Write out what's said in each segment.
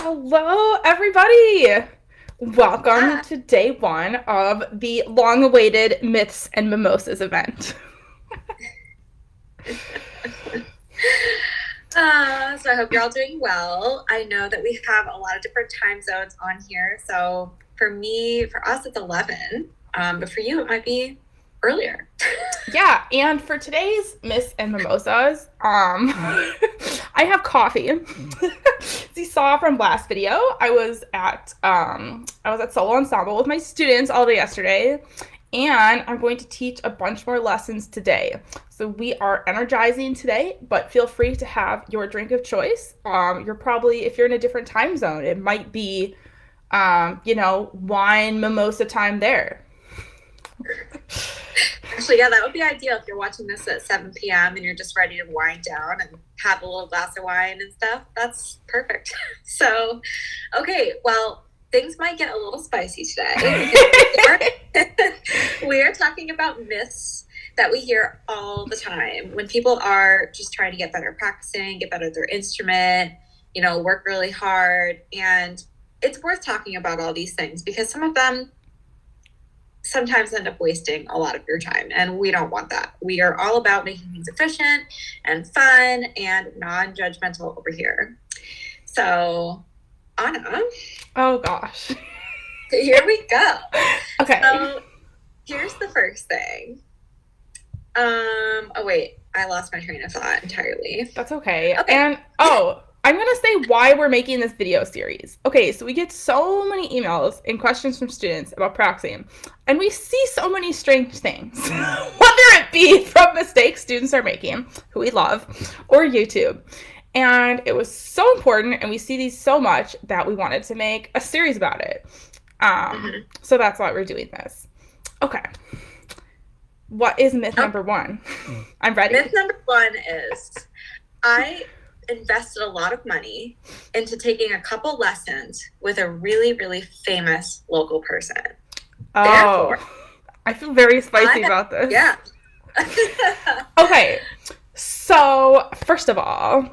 Hello, everybody. Welcome to day one of the long awaited Myths and Mimosas event. Uh, so I hope you're all doing well. I know that we have a lot of different time zones on here. So for me, for us, it's 11. Um, but for you, it might be earlier. yeah, and for today's Myths and Mimosas, um, I have coffee. As you saw from last video, I was at um, I was at solo ensemble with my students all day yesterday, and I'm going to teach a bunch more lessons today. So we are energizing today, but feel free to have your drink of choice. Um, you're probably, if you're in a different time zone, it might be, um, you know, wine mimosa time there. Actually, yeah, that would be ideal if you're watching this at 7 p.m. and you're just ready to wind down and have a little glass of wine and stuff. That's perfect. so, okay, well, things might get a little spicy today. we are talking about myths that we hear all the time when people are just trying to get better practicing, get better at their instrument, you know, work really hard. And it's worth talking about all these things because some of them sometimes end up wasting a lot of your time and we don't want that. We are all about making things efficient and fun and non-judgmental over here. So anna? Oh gosh. Here we go. Okay. So here's the first thing. Um oh wait. I lost my train of thought entirely. That's okay, okay. and oh I'm going to say why we're making this video series. Okay, so we get so many emails and questions from students about practicing, and we see so many strange things, whether it be from mistakes students are making, who we love, or YouTube. And it was so important, and we see these so much that we wanted to make a series about it. Um, mm-hmm. So that's why we're doing this. Okay. What is myth number one? I'm ready. Myth number one is I invested a lot of money into taking a couple lessons with a really, really famous local person. Oh, Therefore, I feel very spicy I, about this. Yeah. okay. So, first of all,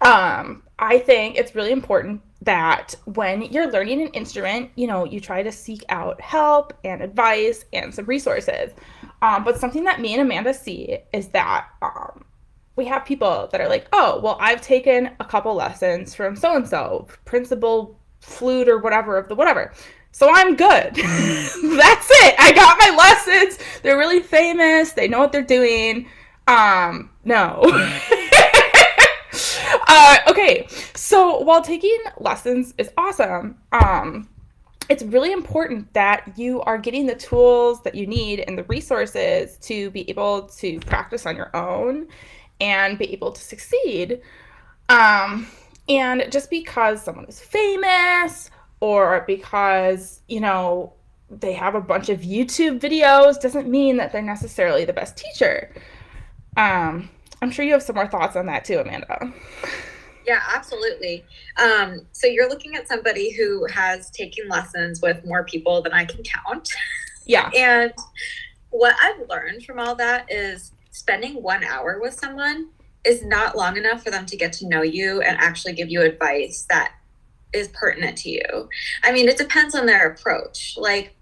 um, I think it's really important that when you're learning an instrument, you know, you try to seek out help and advice and some resources. Um, but something that me and Amanda see is that um, we have people that are like, oh, well, I've taken a couple lessons from so and so, principal flute or whatever of the whatever. So I'm good. That's it. I got my lessons. They're really famous. They know what they're doing. Um, no. uh, okay. So while taking lessons is awesome, um, it's really important that you are getting the tools that you need and the resources to be able to practice on your own and be able to succeed. Um, and just because someone is famous or because, you know, they have a bunch of YouTube videos doesn't mean that they're necessarily the best teacher. Um, I'm sure you have some more thoughts on that too, Amanda. Yeah, absolutely. Um, so you're looking at somebody who has taken lessons with more people than I can count. Yeah. and what I've learned from all that is spending one hour with someone is not long enough for them to get to know you and actually give you advice that is pertinent to you. I mean, it depends on their approach. Like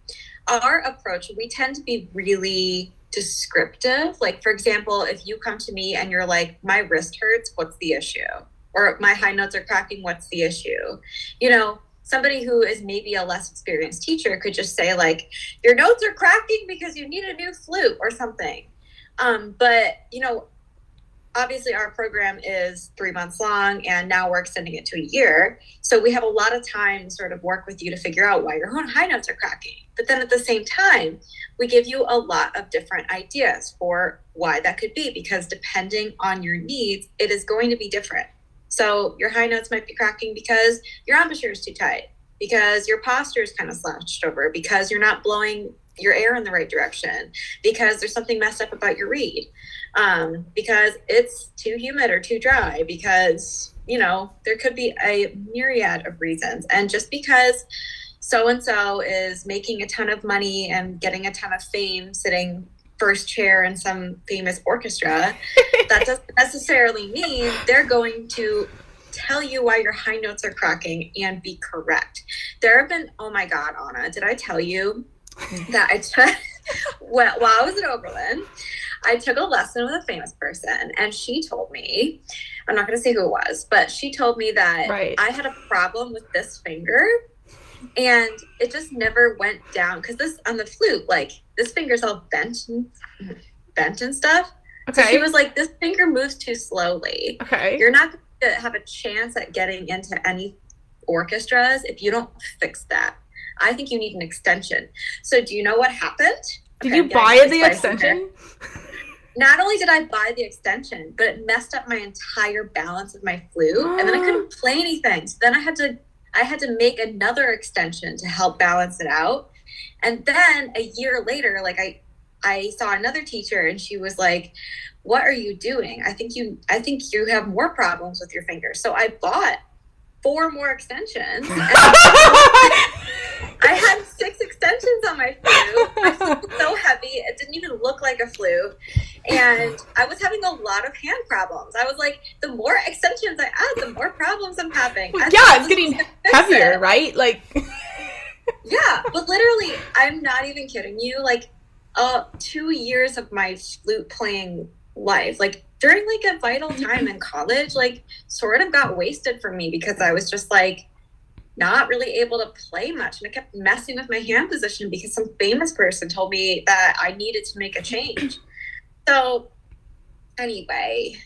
our approach, we tend to be really descriptive. Like, for example, if you come to me and you're like, my wrist hurts, what's the issue? Or my high notes are cracking, what's the issue? You know, somebody who is maybe a less experienced teacher could just say, like, your notes are cracking because you need a new flute or something. Um, but you know, obviously our program is three months long and now we're extending it to a year. So we have a lot of time to sort of work with you to figure out why your own high notes are cracking. But then at the same time we give you a lot of different ideas for why that could be because depending on your needs it is going to be different. So your high notes might be cracking because your embouchure is too tight because your posture is kind of slouched over because you're not blowing your air in the right direction because there's something messed up about your reed um, because it's too humid or too dry because you know there could be a myriad of reasons and just because so and so is making a ton of money and getting a ton of fame sitting first chair in some famous orchestra that doesn't necessarily mean they're going to tell you why your high notes are cracking and be correct. There have been, oh my God, Anna, did I tell you that I took, well, while I was at Oberlin, I took a lesson with a famous person and she told me, I'm not going to say who it was, but she told me that Right. I had a problem with this finger and it just never went down because this on the flute, like this finger's all bent and bent and stuff. So Okay. she was like, this finger moves too slowly. okay. You're not going to have a chance at getting into any orchestras if you don't fix that. I think you need an extension. So do you know what happened? Did Okay, you buy the extension? Not only did I buy the extension, but it messed up my entire balance of my flute, and then I couldn't play anything. So then I had to, I had to make another extension to help balance it out. And then a year later, like I, I saw another teacher, and she was like, "What are you doing? I think you, I think you have more problems with your fingers." So I bought four more extensions. I had six extensions on my flute. My flute was so heavy, it didn't even look like a flute. And I was having a lot of hand problems. I was like, the more extensions I add, the more problems I'm having. I yeah, it's getting was gonna fix heavier, it. right? Like, Yeah, but literally, I'm not even kidding you. Like, uh, two years of my flute playing life, like during like a vital time in college, like sort of got wasted for me because I was just like not really able to play much, and I kept messing with my hand position because some famous person told me that I needed to make a change. So, anyway,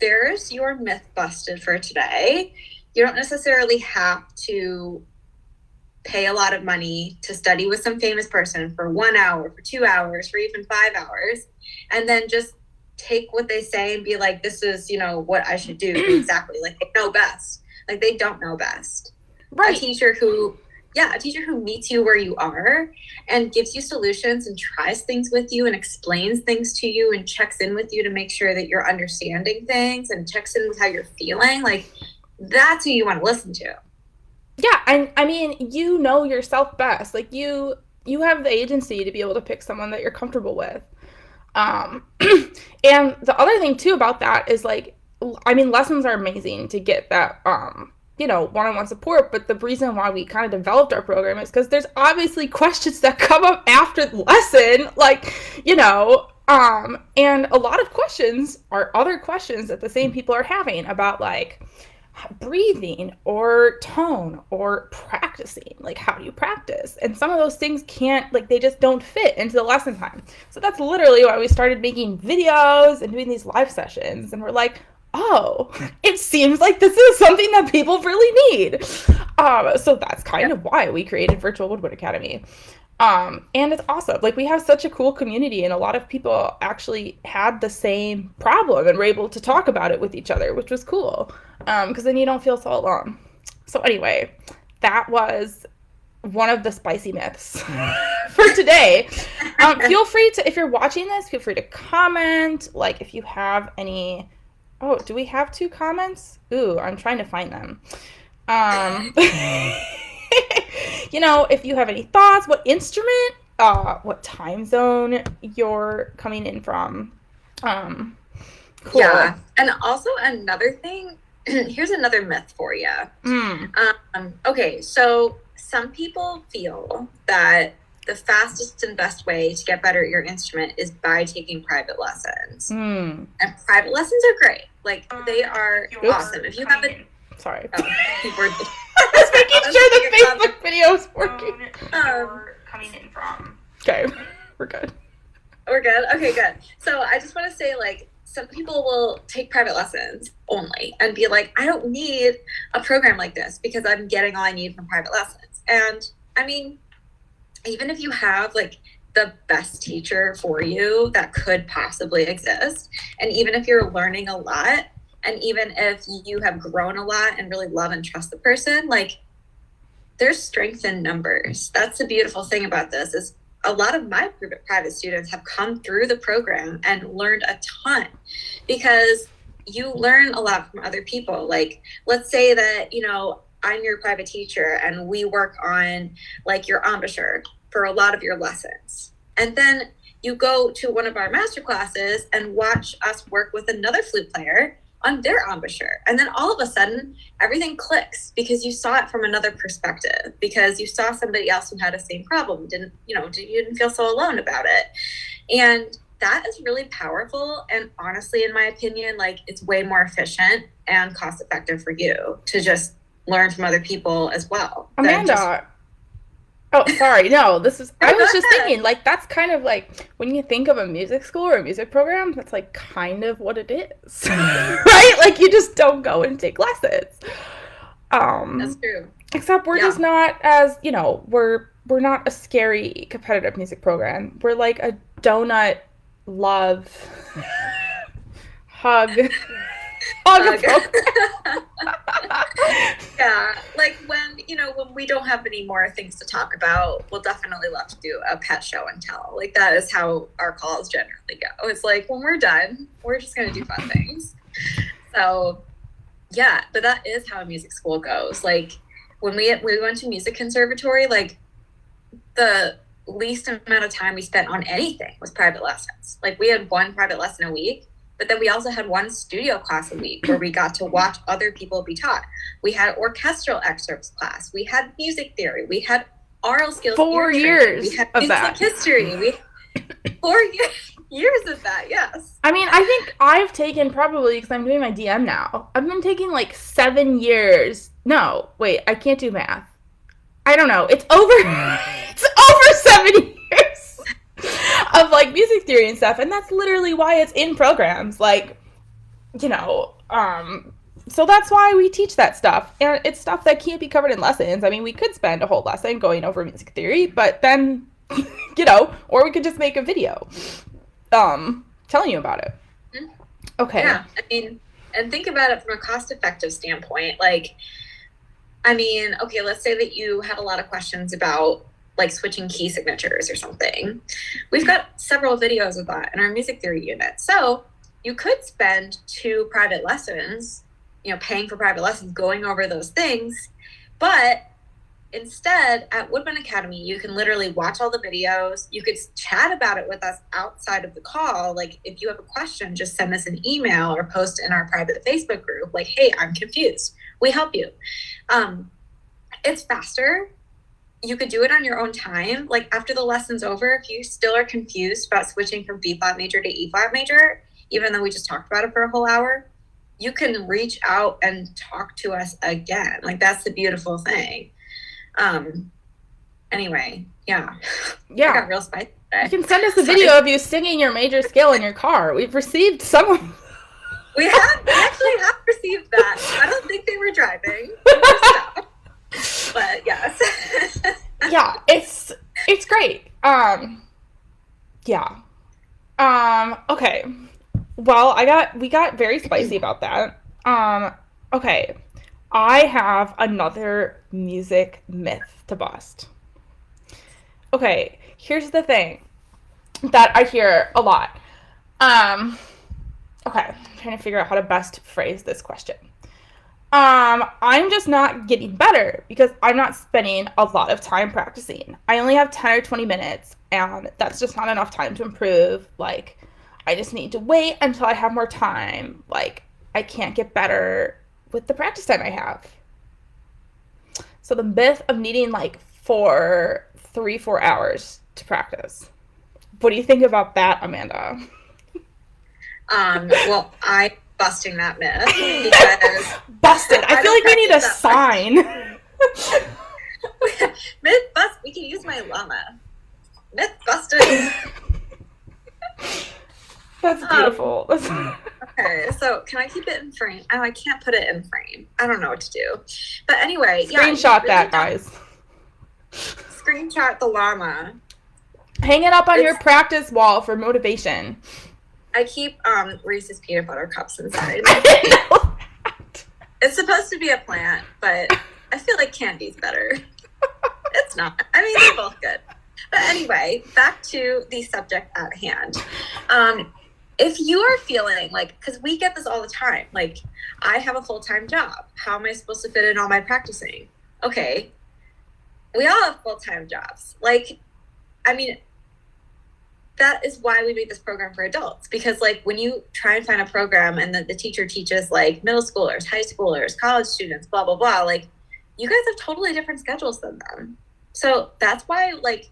there's your myth busted for today. You don't necessarily have to pay a lot of money to study with some famous person for one hour, for two hours, for even five hours, and then just take what they say and be like, this is, you know, what I should do exactly. Like they know best. Like they don't know best. A teacher who, yeah, a teacher who meets you where you are and gives you solutions and tries things with you and explains things to you and checks in with you to make sure that you're understanding things and checks in with how you're feeling. Like that's who you want to listen to. Yeah, and I mean, you know yourself best. Like you you have the agency to be able to pick someone that you're comfortable with. Um and the other thing too about that is like I mean, lessons are amazing to get that um you know, one-on-one support, but the reason why we kind of developed our program is because there's obviously questions that come up after the lesson, like, you know, um, and a lot of questions are other questions that the same people are having about like breathing or tone or practicing like how do you practice? And some of those things can't like they just don't fit into the lesson time so that's literally why we started making videos and doing these live sessions. And we're like oh it seems like this is something that people really need. Um, so that's kind of why we created virtual woodwinds academy. Um, and it's awesome. Like we have such a cool community and a lot of people actually had the same problem and were able to talk about it with each other which was cool. Because then you don't feel so alone. So anyway that was one of the spicy myths for today. Um, feel free to if you're watching this feel free to comment. Like if you have any oh do we have two comments ooh i'm trying to find them um you know if you have any thoughts what instrument uh what time zone you're coming in from um cool Yeah. And also another thing, here's another myth for you. Mm, Um, okay, so some people feel that the fastest and best way to get better at your instrument is by taking private lessons. mm. And private lessons are great. Like they are Oops. awesome. If you have a sorry oh, people are- I was making sure the Facebook video is working. Um, coming in from. Okay, we're good. We're good. Okay, good. So I just want to say, like, some people will take private lessons only and be like, I don't need a program like this because I'm getting all I need from private lessons. And I mean, even if you have like the best teacher for you that could possibly exist, and even if you're learning a lot, and even if you have grown a lot and really love and trust the person, like there's strength in numbers. That's the beautiful thing about this is a lot of my private students have come through the program and learned a ton because you learn a lot from other people. Like let's say that you know i'm your private teacher and we work on like your embouchure for a lot of your lessons and then you go to one of our master classes and watch us work with another flute player on their embouchure. And then all of a sudden, everything clicks because you saw it from another perspective, because you saw somebody else who had the same problem, didn't, you know, you didn't feel so alone about it. And that is really powerful. And honestly, in my opinion, like it's way more efficient and cost effective for you to just learn from other people as well. Amanda. Oh, sorry. No, this is. I was just thinking, like, that's kind of like when you think of a music school or a music program, that's like kind of what it is, right? Like, you just don't go and take lessons. Um, that's true. Except we're yeah. just not as you know, we're we're not a scary competitive music program. We're like a donut love hug hug yeah like when you know when we don't have any more things to talk about we'll definitely love to do a pet show and tell. Like that is how our calls generally go. It's like when we're done we're just going to do fun things. So yeah but that is how a music school goes. Like when we we went to music conservatory like the least amount of time we spent on anything was private lessons. Like we had one private lesson a week, but then we also had one studio class a week where we got to watch other people be taught. We had orchestral excerpts class. We had music theory. We had aural skills. Four years we had of that. history. We four years years of that. Yes. I mean, I think I've taken probably because I'm doing my DM now. I've been taking like seven years. No, wait, I can't do math. I don't know. It's over. it's over seven years of like music theory and stuff, and that's literally why it's in programs. Like, you know, um, so that's why we teach that stuff, and it's stuff that can't be covered in lessons. I mean, we could spend a whole lesson going over music theory, but then, you know, or we could just make a video, um, telling you about it. Mm-hmm. Okay. Yeah, I mean, and think about it from a cost-effective standpoint, like I mean, okay, let's say that you had a lot of questions about like switching key signatures or something. We've got several videos of that in our music theory unit. So you could spend two private lessons, you know, paying for private lessons, going over those things. But instead, at Woodwind Academy, you can literally watch all the videos. You could chat about it with us outside of the call. Like, if you have a question, just send us an email or post in our private Facebook group, like, hey, I'm confused we help you. Um, it's faster. You could do it on your own time. Like after the lesson's over, if you still are confused about switching from B flat major to E flat major, even though we just talked about it for a whole hour, you can reach out and talk to us again. Like that's the beautiful thing. Um, anyway, yeah. Yeah. I got real spicy. You can send us a video of you singing your major scale in your car. We've received some we have we actually have received that. I don't think they were driving. But yes. yeah, it's it's great. Um yeah. Um okay. Well, I got we got very spicy about that. Um okay. I have another music myth to bust. Okay, here's the thing that I hear a lot. Um okay, I'm trying to figure out how to best phrase this question. Um, I'm just not getting better because I'm not spending a lot of time practicing. I only have 10 or 20 minutes, and that's just not enough time to improve. Like, I just need to wait until I have more time. Like, I can't get better with the practice time I have. So, the myth of needing like four, three, four hours to practice. What do you think about that, Amanda? Um, well, I busting that myth because busted. I, I feel like we need a sign. myth bust. We can use my llama. Myth busted. That's um, beautiful. Um, okay, so can I keep it in frame? Oh, I can't put it in frame. I don't know what to do. But anyway, screenshot yeah, really that, guys. Screenshot the llama. Hang it up on it's, your practice wall for motivation. I keep um, Reese's peanut butter cups inside. it's supposed to be a plant, but I feel like candy's better. it's not. I mean, they're both good. But anyway, back to the subject at hand. Um, if you are feeling like, because we get this all the time, like, I have a full time job. How am I supposed to fit in all my practicing? Okay. We all have full time jobs. Like, I mean, that is why we made this program for adults because like when you try and find a program and the, the teacher teaches like middle schoolers high schoolers college students blah blah blah like you guys have totally different schedules than them. So that's why like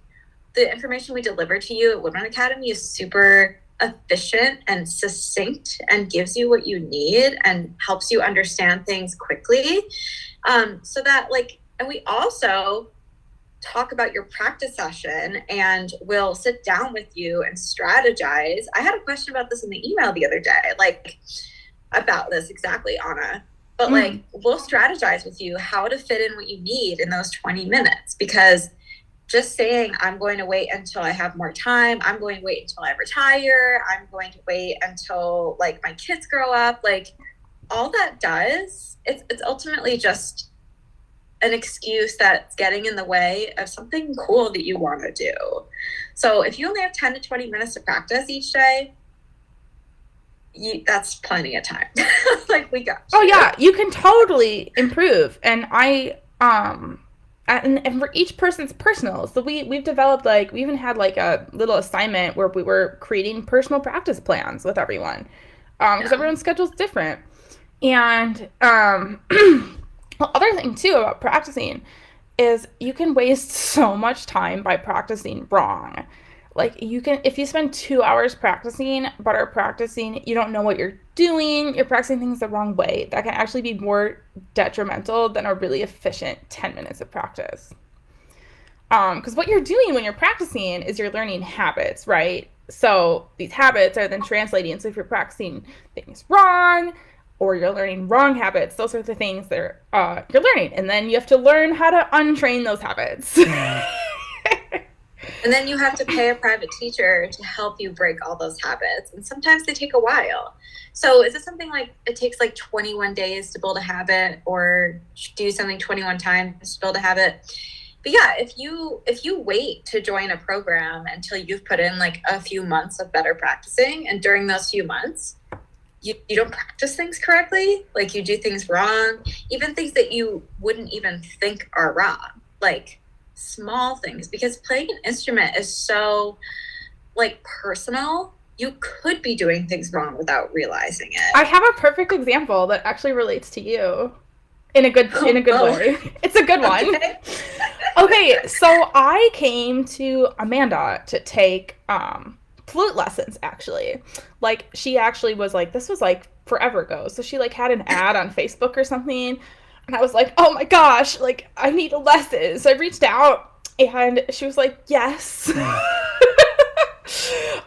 the information we deliver to you at woodwind academy is super efficient and succinct and gives you what you need and helps you understand things quickly. Um, so that like and we also talk about your practice session and we'll sit down with you and strategize. I had a question about this in the email the other day, like about this exactly, Anna. But mm. like we'll strategize with you how to fit in what you need in those 20 minutes because just saying I'm going to wait until I have more time, I'm going to wait until I retire, I'm going to wait until like my kids grow up, like all that does, it's it's ultimately just an excuse that's getting in the way of something cool that you want to do. So if you only have 10 to 20 minutes to practice each day, you, that's plenty of time. like we got. Oh, you. Oh yeah, you can totally improve. And I um and, and for each person's personal so we we've developed like we even had like a little assignment where we were creating personal practice plans with everyone um because yeah. everyone's schedule's different and um The other thing too about practicing is you can waste so much time by practicing wrong. Like you can if you spend 2 hours practicing but are practicing you don't know what you're doing, you're practicing things the wrong way. That can actually be more detrimental than a really efficient 10 minutes of practice. Um cuz what you're doing when you're practicing is you're learning habits, right? So these habits are then translating. So if you're practicing things wrong, or you're learning wrong habits. Those are the things that are, uh, you're learning. And then you have to learn how to untrain those habits. and then you have to pay a private teacher to help you break all those habits. And sometimes they take a while. So is it something like it takes like 21 days to build a habit or do something 21 times to build a habit? But yeah, if you if you wait to join a program until you've put in like a few months of better practicing and during those few months you, you don't practice things correctly like you do things wrong even things that you wouldn't even think are wrong like small things because playing an instrument is so like personal you could be doing things wrong without realizing it i have a perfect example that actually relates to you in a good in a good oh. way it's a good one okay. okay so i came to amanda to take um flute lessons actually. Like she actually was like this was like forever ago. So she like had an ad on facebook or something and i was like oh my gosh like i need a lesson so i reached out and she was like yes.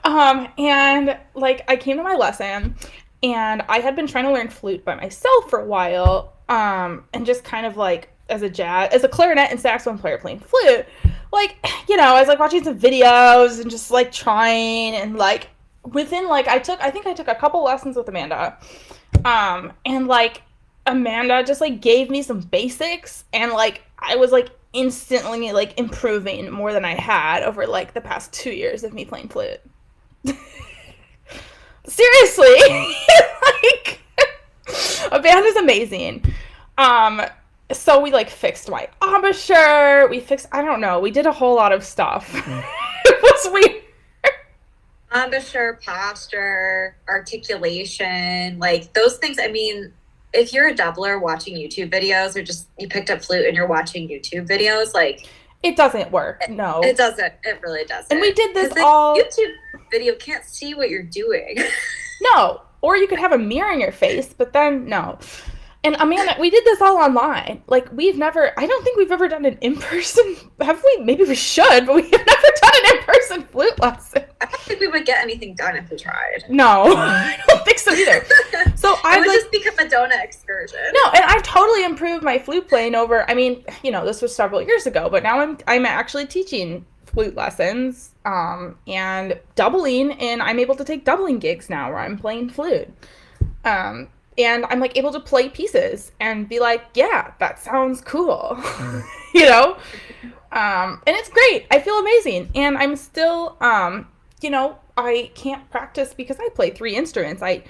Um and like i came to my lesson and i had been trying to learn flute by myself for a while um and just kind of like as a jazz as a clarinet and saxophone player playing flute like you know i was like watching some videos and just like trying and like within like i took i think i took a couple lessons with amanda. Um and like amanda just like gave me some basics and like i was like instantly like improving more than i had over like the past two years of me playing flute. Seriously. Like amanda's amazing. Um so we like fixed my embouchure. We fixed I don't know. We did a whole lot of stuff. Mm. it was weird. Embouchure, posture, articulation, like those things. I mean, if you're a doubler watching YouTube videos or just you picked up flute and you're watching YouTube videos, like it doesn't work. No, it doesn't. It really doesn't. And we did this all. YouTube video can't see what you're doing. no, or you could have a mirror in your face, but then no. And Amanda, we did this all online. Like we've never I don't think we've ever done an in-person have we? Maybe we should, but we've never done an in-person flute lesson. I don't think we would get anything done if we tried. No, I don't think so either. So I would like, just become a donut excursion. No, and I've totally improved my flute playing over I mean, you know, this was several years ago, but now I'm I'm actually teaching flute lessons um, and doubling and I'm able to take doubling gigs now where I'm playing flute. Um, and I'm like able to play pieces and be like, yeah, that sounds cool, mm. you know. Um, and it's great. I feel amazing, and I'm still, um, you know, I can't practice because I play three instruments. I,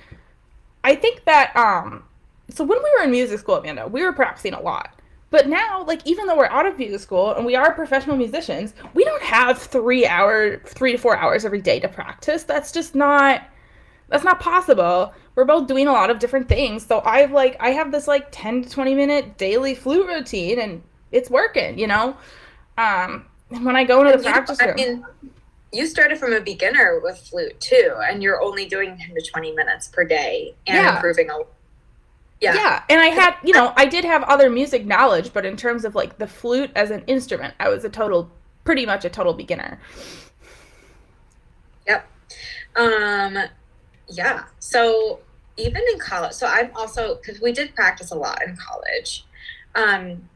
I think that, um, so when we were in music school, Amanda, we were practicing a lot. But now, like even though we're out of music school and we are professional musicians, we don't have three hour, three to four hours every day to practice. That's just not that's not possible. We're both doing a lot of different things. So I've like I have this like 10 to 20 minute daily flute routine and it's working, you know? Um and when I go into the You- practice I room. mean, you started from a beginner with flute too, and you're only doing 10 to 20 minutes per day and Yeah. improving a yeah. yeah. and I had, you know, I did have other music knowledge, but in terms of like the flute as an instrument, I was a total pretty much a total beginner. Yep. Um, yeah. So even in college, so I'm also because we did practice a lot in college, um,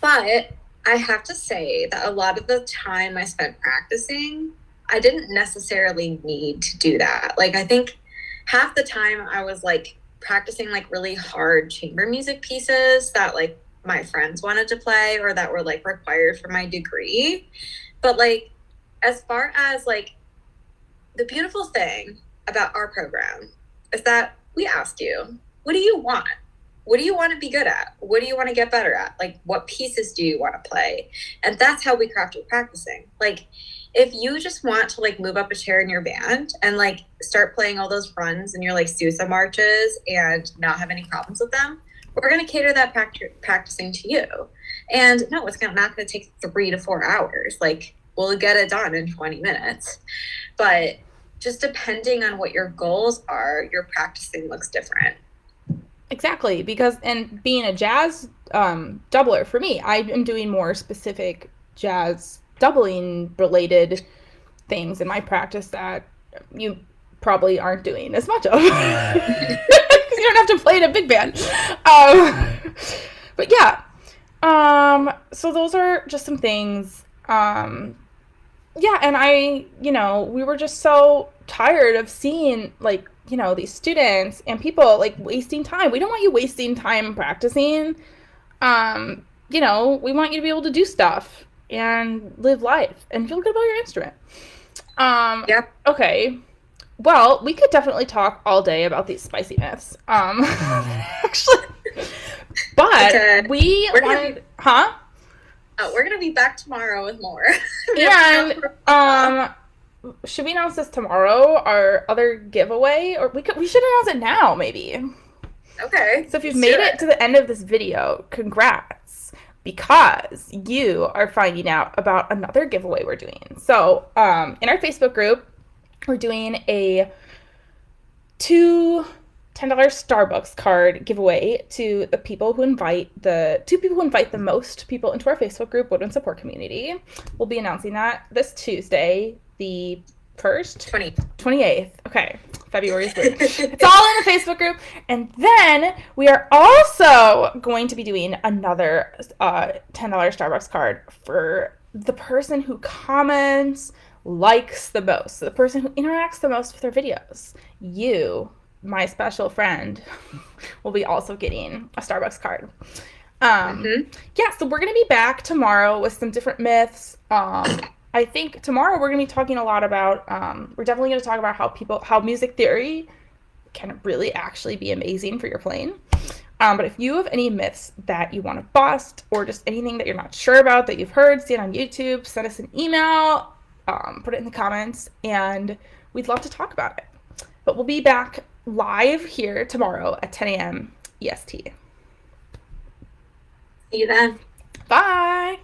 but I have to say that a lot of the time I spent practicing, I didn't necessarily need to do that. Like I think half the time I was like practicing like really hard chamber music pieces that like my friends wanted to play or that were like required for my degree. But like as far as like the beautiful thing about our program is that we ask you, what do you want? What do you want to be good at? What do you want to get better at? Like, what pieces do you want to play? And that's how we craft your practicing. Like, if you just want to like move up a chair in your band and like start playing all those runs and your like Sousa marches and not have any problems with them, we're going to cater that pract- practicing to you. And no, it's not going to take three to four hours. Like, we'll get it done in 20 minutes. But just depending on what your goals are, your practicing looks different. Exactly, because and being a jazz um, doubler for me, I am doing more specific jazz doubling related things in my practice that you probably aren't doing as much of. 'Cause you don't have to play in a big band. Um, but yeah, um, so those are just some things. Um, yeah, and I, you know, we were just so tired of seeing like you know these students and people like wasting time. We don't want you wasting time practicing. Um you know we want you to be able to do stuff and live life and feel good about your instrument. Um Yep. okay. Well we could definitely talk all day about these spicy myths. Um actually but Okay. we We're gonna wanted huh Oh, we're gonna be back tomorrow with more. and um should we announce this tomorrow our other giveaway? Or we could we should announce it now maybe. Okay. so if you've made do it. to the end of this video congrats. Because you are finding out about another giveaway we're doing. So um in our facebook group we're doing a two $10 Starbucks card giveaway to the people who invite the two people who invite the most people into our Facebook group, Woodwind Support Community. We'll be announcing that this Tuesday, the 1st, 20. 28th. Okay, February is weird. it's all in the Facebook group. And then we are also going to be doing another uh, $10 Starbucks card for the person who comments, likes the most, the person who interacts the most with our videos. You, my special friend, will be also getting a Starbucks card. Um, Mhm. yeah, so we're gonna be back tomorrow with some different myths. Um, I think tomorrow we're gonna be talking a lot about. Um, we're definitely gonna talk about how people, how music theory can really actually be amazing for your playing. Um, but if you have any myths that you want to bust, or just anything that you're not sure about that you've heard, see it on YouTube, send us an email, um, put it in the comments, and we'd love to talk about it. But we'll be back live here tomorrow at 10 a.m. EST. See you then. Bye.